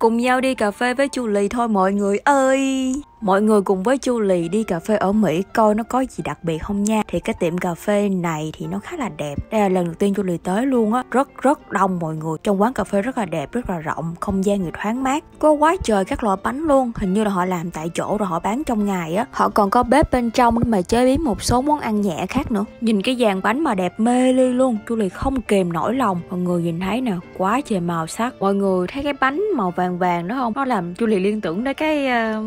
cùng nhau đi cà phê với chu lì thôi mọi người ơi. Mọi người cùng với Chu Lì đi cà phê ở Mỹ coi nó có gì đặc biệt không nha. Thì cái tiệm cà phê này thì nó khá là đẹp. Đây là lần đầu tiên Chu Lì tới luôn á. Rất rất đông mọi người. Trong quán cà phê rất là đẹp, rất là rộng Không gian người thoáng mát. Có quá trời các loại bánh luôn. Hình như là họ làm tại chỗ rồi họ bán trong ngày á. Họ còn có bếp bên trong để mà chế biến một số món ăn nhẹ khác nữa. Nhìn cái dàn bánh mà đẹp mê ly luôn. Chu Lì không kìm nổi lòng. Mọi người nhìn thấy nè Quá trời màu sắc. Mọi người thấy cái bánh màu vàng vàng đó không? Nó làm Chu Lì liên tưởng đến cái uh,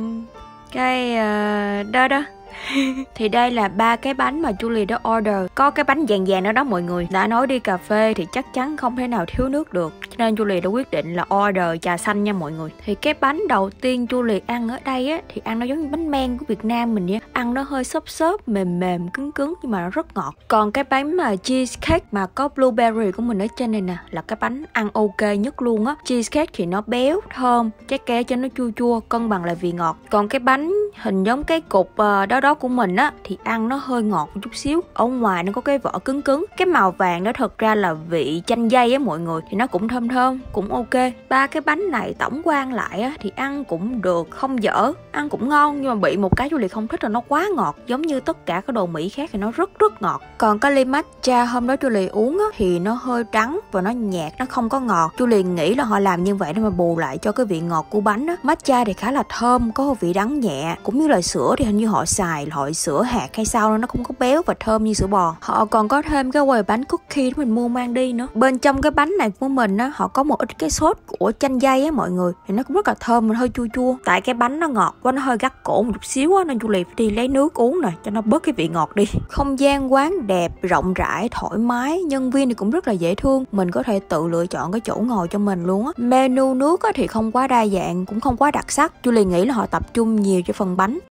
cái uh, đó đó. thì đây là ba cái bánh mà Julie đã order. Có cái bánh vàng vàng đó đó mọi người. Đã nói đi cà phê thì chắc chắn không thể nào thiếu nước được. Cho nên Julie đã quyết định là order trà xanh nha mọi người. Thì cái bánh đầu tiên Julie ăn ở đây á, thì ăn nó giống như bánh men của Việt Nam mình vậy. Ăn nó hơi xốp xốp, mềm mềm, cứng cứng nhưng mà nó rất ngọt. Còn cái bánh mà cheesecake mà có blueberry của mình ở trên này nè, là cái bánh ăn ok nhất luôn á. Cheesecake thì nó béo thơm, trái cây cho nó chua chua, cân bằng lại vị ngọt. Còn cái bánh hình giống cái cục uh, đó đó của mình á thì ăn nó hơi ngọt một chút xíu. Ở ngoài nó có cái vỏ cứng cứng. Cái màu vàng đó thật ra là vị chanh dây á mọi người thì nó cũng thơm thơm cũng ok. Ba cái bánh này tổng quan lại á thì ăn cũng được không dở. Ăn cũng ngon nhưng mà bị một cái du lịch không thích là nó quá ngọt giống như tất cả các đồ mỹ khác thì nó rất rất ngọt. Còn cái ly matcha hôm đó chu uống á thì nó hơi trắng và nó nhạt nó không có ngọt. Chu nghĩ là họ làm như vậy để mà bù lại cho cái vị ngọt của bánh á. Matcha thì khá là thơm có vị đắng nhẹ cũng như là sữa thì hình như họ xài loại sữa hạt hay sao nó không có béo và thơm như sữa bò. Họ còn có thêm cái quầy bánh cookie mình mua mang đi nữa. Bên trong cái bánh này của mình á, họ có một ít cái sốt của chanh dây á mọi người, thì nó cũng rất là thơm, mình hơi chua chua. Tại cái bánh nó ngọt quá, nó hơi gắt cổ một chút xíu á, nên du liệt đi lấy nước uống nè, cho nó bớt cái vị ngọt đi. Không gian quán đẹp, rộng rãi, thoải mái, nhân viên thì cũng rất là dễ thương. Mình có thể tự lựa chọn cái chỗ ngồi cho mình luôn á. Menu nước á thì không quá đa dạng, cũng không quá đặc sắc. Du liệt nghĩ là họ tập trung nhiều cho phần bánh.